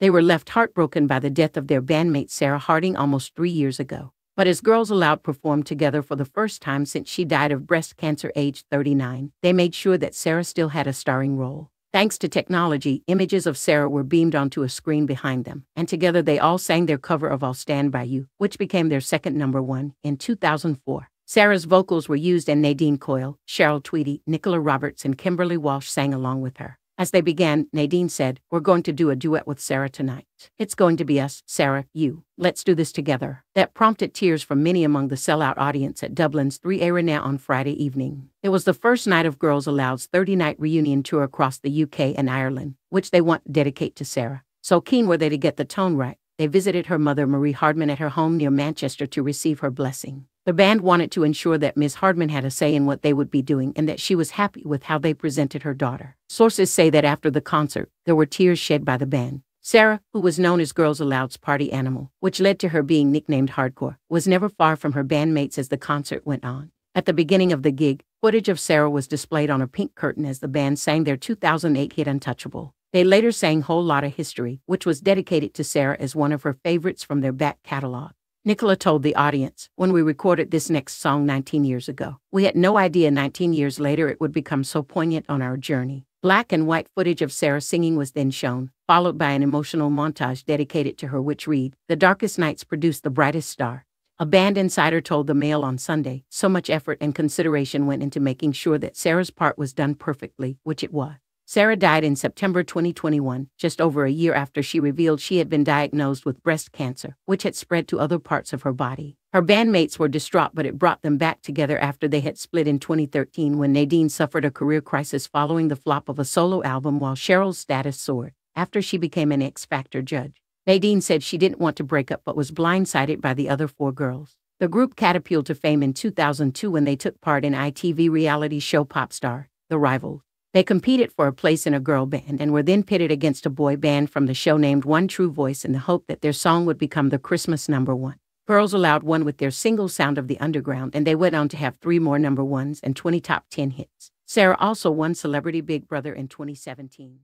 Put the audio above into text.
They were left heartbroken by the death of their bandmate Sarah Harding almost three years ago. But as Girls Aloud performed together for the first time since she died of breast cancer aged 39, they made sure that Sarah still had a starring role. Thanks to technology, images of Sarah were beamed onto a screen behind them, and together they all sang their cover of I'll Stand By You, which became their second number one in 2004. Sarah's vocals were used and Nadine Coyle, Cheryl Tweedy, Nicola Roberts, and Kimberley Walsh sang along with her. As they began, Nadine said, We're going to do a duet with Sarah tonight. It's going to be us, Sarah, you. Let's do this together. That prompted tears from many among the sellout audience at Dublin's 3 Arena on Friday evening. It was the first night of Girls Aloud's 30 night reunion tour across the UK and Ireland, which they want to dedicate to Sarah. So keen were they to get the tone right, they visited her mother, Marie Hardman, at her home near Manchester to receive her blessing. The band wanted to ensure that Ms. Hardman had a say in what they would be doing and that she was happy with how they presented her daughter. Sources say that after the concert, there were tears shed by the band. Sarah, who was known as Girls Aloud's party animal, which led to her being nicknamed Hardcore, was never far from her bandmates as the concert went on. At the beginning of the gig, footage of Sarah was displayed on a pink curtain as the band sang their 2008 hit Untouchable. They later sang Whole Lotta History, which was dedicated to Sarah as one of her favorites from their back catalog. Nicola told the audience, when we recorded this next song 19 years ago, we had no idea 19 years later it would become so poignant on our journey. Black and white footage of Sarah singing was then shown, followed by an emotional montage dedicated to her, which read, The darkest nights produce the brightest star. A band insider told the Mail on Sunday, so much effort and consideration went into making sure that Sarah's part was done perfectly, which it was. Sarah died in September 2021, just over a year after she revealed she had been diagnosed with breast cancer, which had spread to other parts of her body. Her bandmates were distraught, but it brought them back together after they had split in 2013 when Nadine suffered a career crisis following the flop of a solo album while Cheryl's status soared after she became an X Factor judge. Nadine said she didn't want to break up but was blindsided by the other four girls. The group catapulted to fame in 2002 when they took part in ITV reality show Popstar, The Rivals. They competed for a place in a girl band and were then pitted against a boy band from the show named One True Voice in the hope that their song would become the Christmas number one. Girls Aloud won with their single Sound of the Underground, and they went on to have three more number ones and 20 top 10 hits. Sarah also won Celebrity Big Brother in 2017.